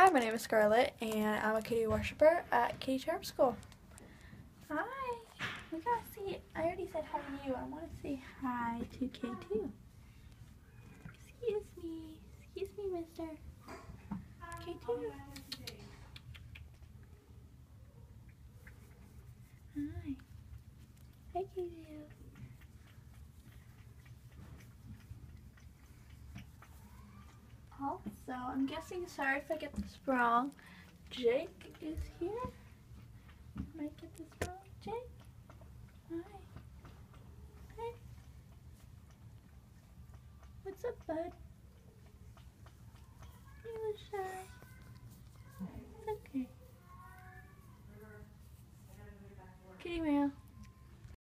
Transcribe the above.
Hi, my name is Scarlett, and I'm a kitty worshiper at Kitty Charm School. Hi. We gotta see. I already said hi to you. I want to say hi to K2. Excuse me. Excuse me, mister. K2. Hi. Hi, K2. Also, I'm guessing, sorry if I get this wrong, Jake is here. Might get this wrong. Jake? Hi. Hi. What's up, bud? You were shy. It's okay. Kitty mail.